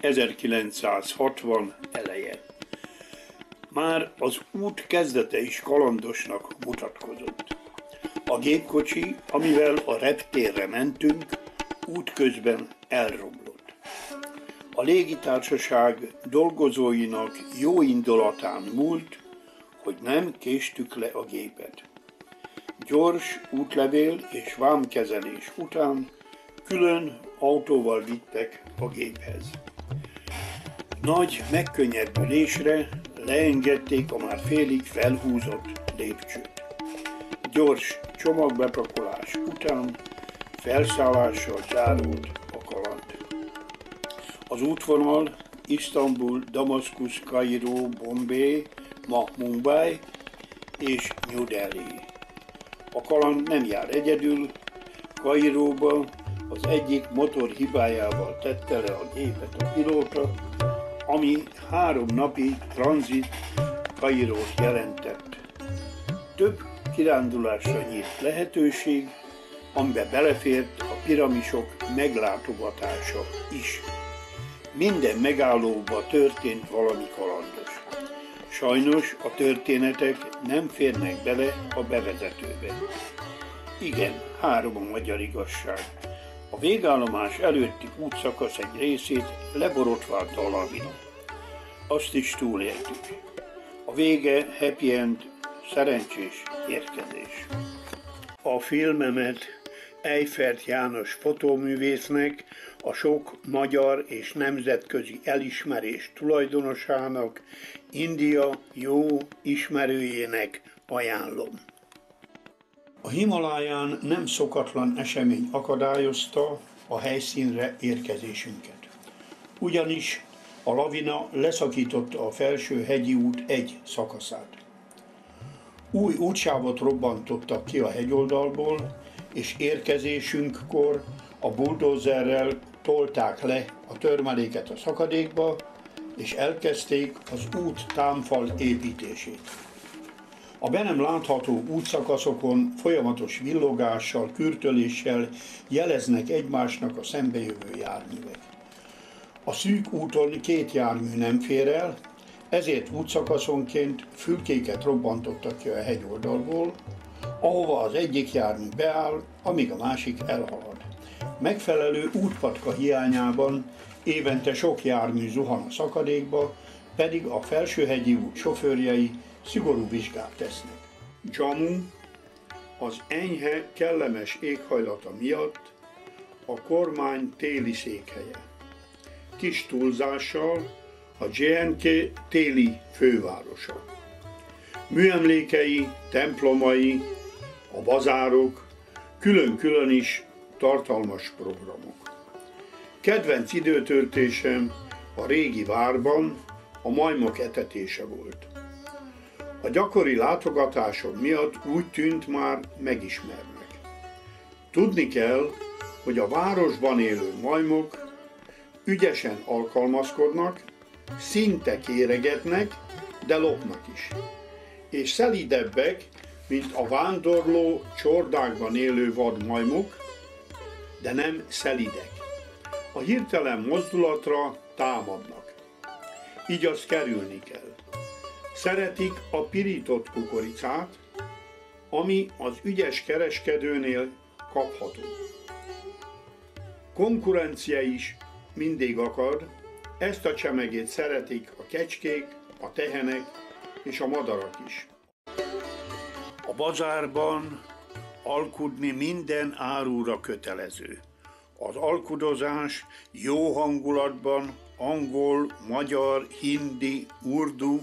1960 eleje. Már az út kezdete is kalandosnak mutatkozott. A gépkocsi, amivel a reptérre mentünk, útközben elromlott. A légitársaság dolgozóinak jó indulatán múlt, hogy nem késtük le a gépet. Gyors útlevél és vámkezelés után külön autóval vittek a géphez. Nagy megkönnyebbülésre leengedték a már félig felhúzott lépcsőt. Gyors csomagbepakolás után felszállással zárult a kaland. Az útvonal Isztambul, Damaszkusz, Kairó, Bombay, ma Mumbai és New Delhi. A kaland nem jár egyedül, Kairóba az egyik motor hibájával tette le a gépet a pilóta, ami három napi tranzit Kairót jelentett. Több kirándulásra nyílt lehetőség, amiben belefért a piramisok meglátogatása is. Minden megállóba történt valami kalandos. Sajnos a történetek nem férnek bele a bevezetőbe. Igen, három a magyar igazság. A végállomás előtti útszakasz egy részét leborotvált a lavina. Azt is túléltük. A vége happy end, szerencsés érkezés. A filmemet Eifert János fotóművésznek, a sok magyar és nemzetközi elismerés tulajdonosának, India jó ismerőjének ajánlom. A Himaláján nem szokatlan esemény akadályozta a helyszínre érkezésünket. Ugyanis a lavina leszakította a felső hegyi út egy szakaszát. Új útsávot robbantottak ki a hegyoldalból, és érkezésünkkor a buldózerrel tolták le a törmeléket a szakadékba, és elkezdték az út támfal építését. A be nem látható útszakaszokon folyamatos villogással, kürtöléssel jeleznek egymásnak a szembejövő járművek. A szűk úton két jármű nem fér el, ezért útszakaszonként fülkéket robbantottak ki a hegyoldalból, ahova az egyik jármű beáll, amíg a másik elhalad. Megfelelő útpatka hiányában évente sok jármű zuhan a szakadékba, pedig a felsőhegyi út sofőrjei szigorú vizsgát tesznek. Jammu az enyhe, kellemes éghajlata miatt a kormány téli székhelye. Kis túlzással a JNK téli fővárosa. Műemlékei, templomai, a bazárok, külön-külön is tartalmas programok. Kedvenc időtöltésem a régi várban a majmok etetése volt. A gyakori látogatásom miatt úgy tűnt már megismernek. Tudni kell, hogy a városban élő majmok ügyesen alkalmazkodnak, szinte kéregetnek, de lopnak is. És szelidebbek, mint a vándorló csordákban élő vadmajmok, de nem szelidek. A hirtelen mozdulatra támadnak. Így azt kerülni kell. Szeretik a pirított kukoricát, ami az ügyes kereskedőnél kapható. Konkurencia is mindig akad, ezt a csemegét szeretik a kecskék, a tehenek és a madarak is. A bazárban alkudni minden árúra kötelező. Az alkudozás jó hangulatban angol, magyar, hindi, urdu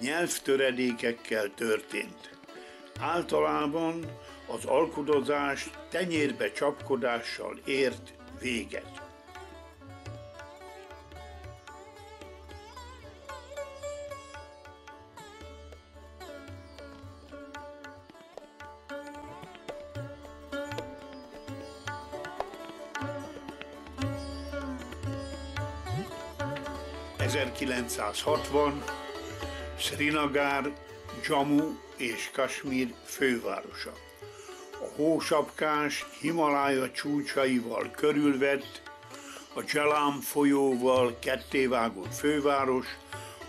nyelvtöredékekkel történt. Általában az alkudozás tenyérbe csapkodással ért véget. 1960 Srinagar, Jammu és Kasmír fővárosa. A hósapkás Himalája csúcsaival körülvett, a Jalam folyóval kettévágott főváros,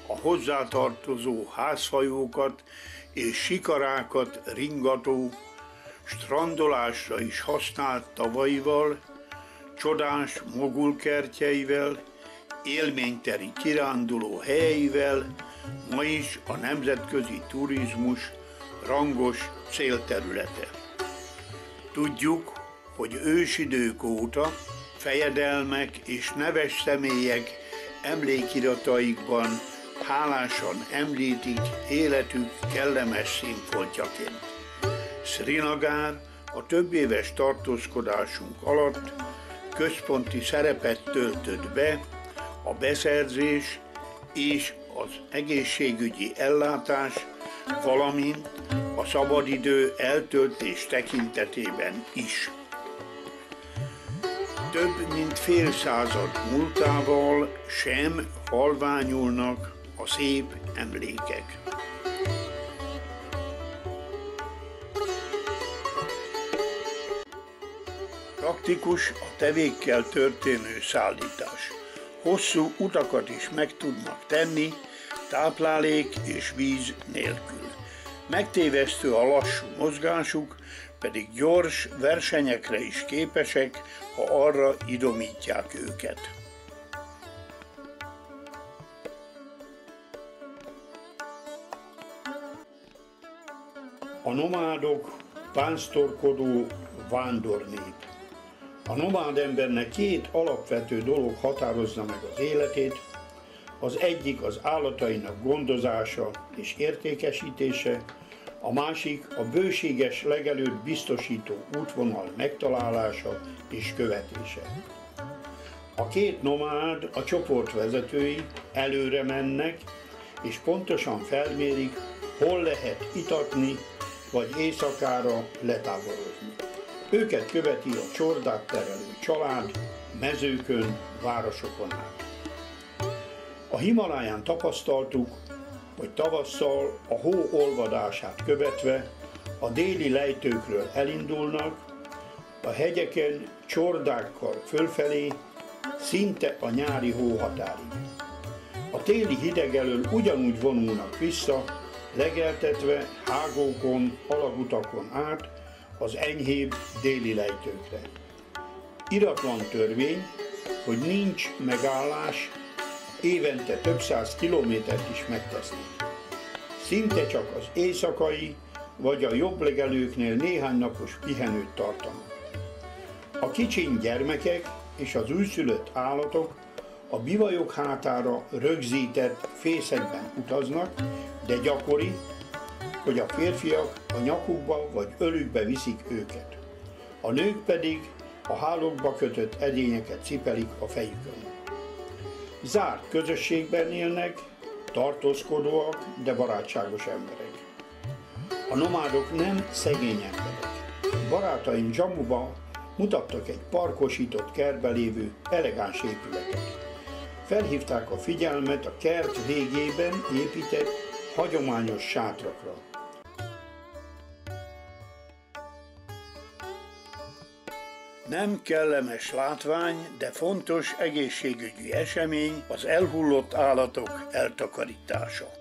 a hozzátartozó házhajókat és sikarákat ringató, strandolásra is használt tavaival, csodás mogulkertjeivel, élményteri kiránduló helyeivel, ma is a nemzetközi turizmus rangos célterülete. Tudjuk, hogy ősidők óta fejedelmek és neves személyek emlékirataikban hálásan említik életük kellemes színfoltjaként. Srinagar a több éves tartózkodásunk alatt központi szerepet töltött be a beszerzés és az egészségügyi ellátás, valamint a szabadidő eltöltés tekintetében is. Több mint fél század múltával sem halványulnak a szép emlékek. Praktikus a tevékkel történő szállítás. Hosszú utakat is meg tudnak tenni, táplálék és víz nélkül. Megtévesztő a lassú mozgásuk, pedig gyors versenyekre is képesek, ha arra idomítják őket. A nomádok pásztorkodó vándornép. A nomád embernek két alapvető dolog határozza meg az életét, az egyik az állatainak gondozása és értékesítése, a másik a bőséges legelőtt biztosító útvonal megtalálása és követése. A két nomád, a csoport vezetői előre mennek, és pontosan felmérik, hol lehet itatni, vagy éjszakára letáborozni. Őket követi a csordát terelő család, mezőkön, városokon át. A Himaláján tapasztaltuk, hogy tavasszal a hó olvadását követve a déli lejtőkről elindulnak, a hegyeken csordákkal fölfelé, szinte a nyári hóhatárig. A téli hideg elől ugyanúgy vonulnak vissza, legeltetve hágókon, alagutakon át az enyhébb déli lejtőkre. Iratlan törvény, hogy nincs megállás évente több száz kilométert is megtesznek. Szinte csak az éjszakai vagy a jobb legelőknél néhány napos pihenőt tartanak. A kicsiny gyermekek és az újszülött állatok a bivajok hátára rögzített fészekben utaznak, de gyakori, hogy a férfiak a nyakukba vagy ölükbe viszik őket. A nők pedig a hálókba kötött edényeket cipelik a fejükön. Zárt közösségben élnek, tartózkodóak, de barátságos emberek. A nomádok nem szegény emberek. Barátaim Jamuba mutattak egy parkosított kertbe lévő elegáns épületet. Felhívták a figyelmet a kert végében épített hagyományos sátrakra. Nem kellemes látvány, de fontos egészségügyi esemény az elhullott állatok eltakarítása.